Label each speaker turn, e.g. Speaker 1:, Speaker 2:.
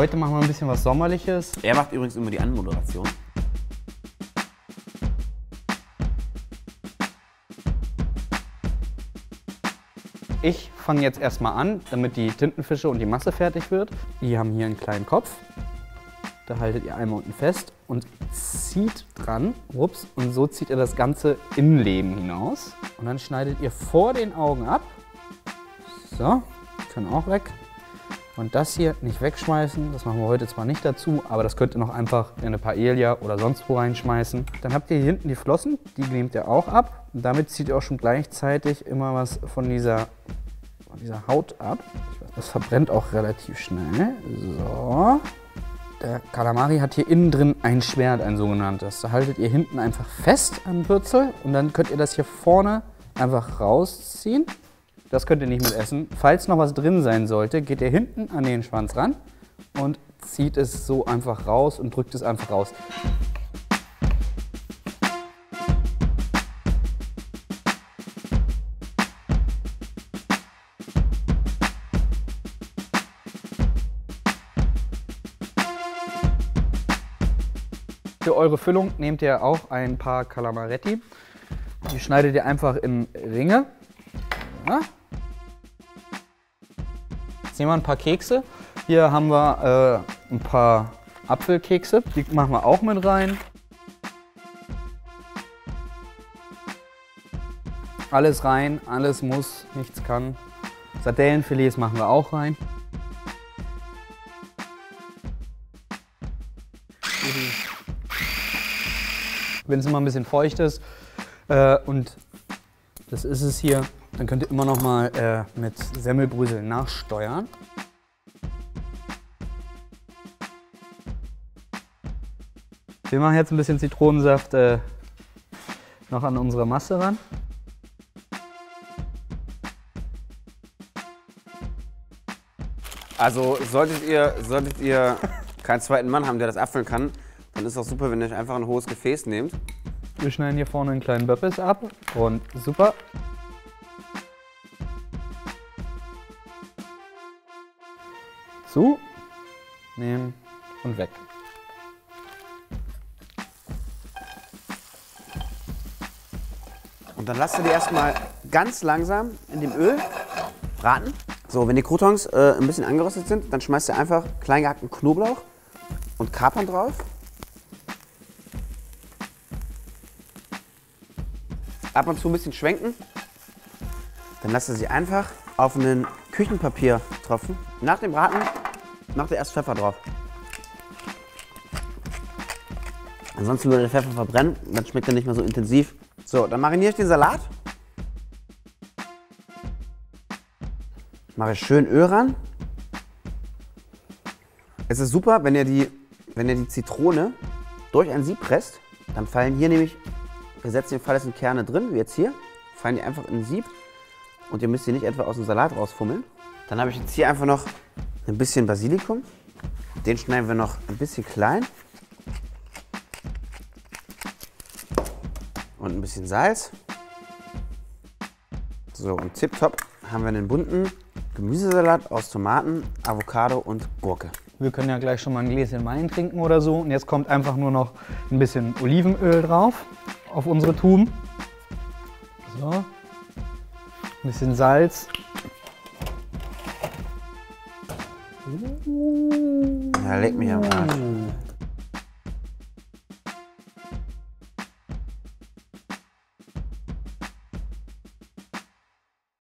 Speaker 1: heute machen wir ein bisschen was Sommerliches.
Speaker 2: Er macht übrigens immer die Anmoderation.
Speaker 1: Ich fange jetzt erstmal an, damit die Tintenfische und die Masse fertig wird. Die haben hier einen kleinen Kopf. Da haltet ihr einmal unten fest und zieht dran. Ups, und so zieht ihr das ganze Innenleben hinaus. Und dann schneidet ihr vor den Augen ab. So, kann auch weg. Und das hier nicht wegschmeißen, das machen wir heute zwar nicht dazu, aber das könnt ihr noch einfach in eine Paella oder sonst wo reinschmeißen. Dann habt ihr hier hinten die Flossen, die nehmt ihr auch ab. Und damit zieht ihr auch schon gleichzeitig immer was von dieser, von dieser Haut ab. Das verbrennt auch relativ schnell. So. Der Kalamari hat hier innen drin ein Schwert, ein sogenanntes. Da haltet ihr hinten einfach fest am Würzel und dann könnt ihr das hier vorne einfach rausziehen. Das könnt ihr nicht mit essen. Falls noch was drin sein sollte, geht ihr hinten an den Schwanz ran und zieht es so einfach raus und drückt es einfach raus. Für eure Füllung nehmt ihr auch ein paar Calamaretti. Die schneidet ihr einfach in Ringe. Ja. Nehmen wir ein paar Kekse. Hier haben wir äh, ein paar Apfelkekse. Die machen wir auch mit rein. Alles rein, alles muss, nichts kann. Sardellenfilets machen wir auch rein. Wenn es immer ein bisschen feucht ist äh, und das ist es hier, dann könnt ihr immer noch mal äh, mit Semmelbrösel nachsteuern. Wir machen jetzt ein bisschen Zitronensaft äh, noch an unsere Masse ran.
Speaker 2: Also solltet ihr, solltet ihr keinen zweiten Mann haben, der das abfüllen kann, dann ist es auch super, wenn ihr euch einfach ein hohes Gefäß nehmt.
Speaker 1: Wir schneiden hier vorne einen kleinen Böppes ab und super. Zu, nehmen und weg.
Speaker 2: Und dann lasst ihr die erstmal ganz langsam in dem Öl braten. So, wenn die Croutons äh, ein bisschen angeröstet sind, dann schmeißt ihr einfach klein gehackten Knoblauch und Kapern drauf. Ab und zu ein bisschen schwenken. Dann lasst ihr sie einfach auf einen Küchenpapier tropfen. Nach dem Braten macht ihr erst Pfeffer drauf. Ansonsten würde der Pfeffer verbrennen, dann schmeckt er nicht mehr so intensiv. So, dann mariniere ich den Salat. Mache schön Öl ran. Es ist super, wenn ihr die, wenn ihr die Zitrone durch ein Sieb presst, dann fallen hier nämlich, gesetzt im Fall sind Kerne drin, wie jetzt hier, fallen die einfach in ein Sieb und ihr müsst die nicht etwa aus dem Salat rausfummeln. Dann habe ich jetzt hier einfach noch ein bisschen Basilikum. Den schneiden wir noch ein bisschen klein. Und ein bisschen Salz. So, und tipptopp haben wir einen bunten Gemüsesalat aus Tomaten, Avocado und Gurke.
Speaker 1: Wir können ja gleich schon mal ein Gläschen Wein trinken oder so. Und jetzt kommt einfach nur noch ein bisschen Olivenöl drauf auf unsere Tuben. So. Ein bisschen Salz.
Speaker 2: Ja, leg mich am Arsch.